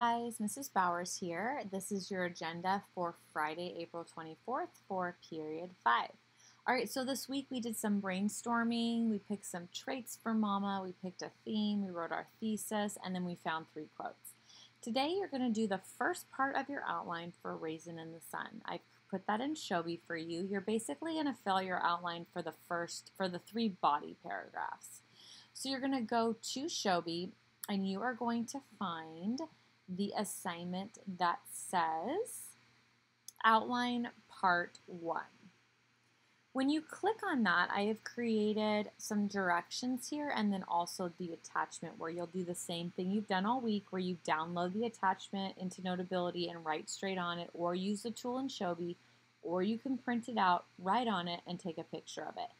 guys, Mrs. Bowers here. This is your agenda for Friday, April 24th for period 5. All right, so this week we did some brainstorming. We picked some traits for mama, we picked a theme, we wrote our thesis, and then we found three quotes. Today you're going to do the first part of your outline for Raisin in the Sun. I put that in Showbie for you. You're basically going to fill your outline for the first for the three body paragraphs. So you're going to go to Showbie and you are going to find the assignment that says outline part one. When you click on that, I have created some directions here and then also the attachment where you'll do the same thing you've done all week where you download the attachment into Notability and write straight on it or use the tool in Showbie or you can print it out, write on it, and take a picture of it.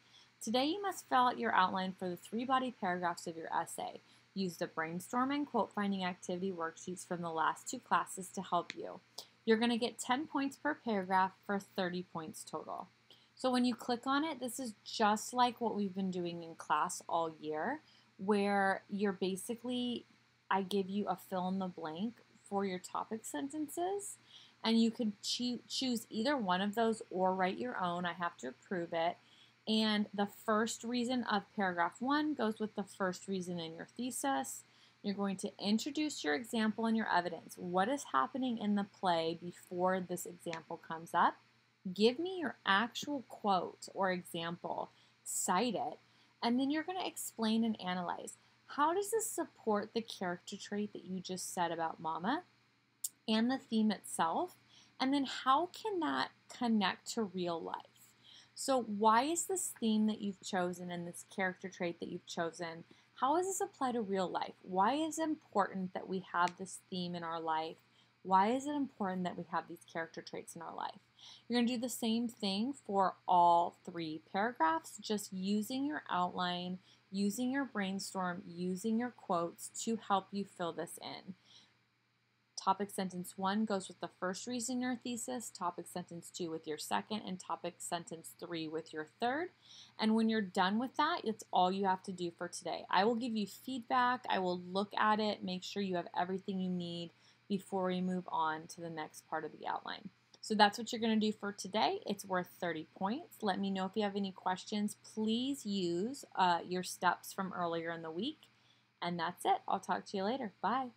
Today you must fill out your outline for the three body paragraphs of your essay. Use the brainstorm and quote finding activity worksheets from the last two classes to help you. You're going to get 10 points per paragraph for 30 points total. So when you click on it, this is just like what we've been doing in class all year, where you're basically, I give you a fill in the blank for your topic sentences, and you could cho choose either one of those or write your own. I have to approve it. And the first reason of paragraph one goes with the first reason in your thesis. You're going to introduce your example and your evidence. What is happening in the play before this example comes up? Give me your actual quote or example, cite it, and then you're going to explain and analyze. How does this support the character trait that you just said about mama and the theme itself? And then how can that connect to real life? So, why is this theme that you've chosen and this character trait that you've chosen? How does this apply to real life? Why is it important that we have this theme in our life? Why is it important that we have these character traits in our life? You're going to do the same thing for all three paragraphs, just using your outline, using your brainstorm, using your quotes to help you fill this in. Topic sentence one goes with the first reason in your thesis, topic sentence two with your second, and topic sentence three with your third. And when you're done with that, it's all you have to do for today. I will give you feedback, I will look at it, make sure you have everything you need before we move on to the next part of the outline. So that's what you're going to do for today. It's worth 30 points. Let me know if you have any questions. Please use uh, your steps from earlier in the week. And that's it. I'll talk to you later. Bye.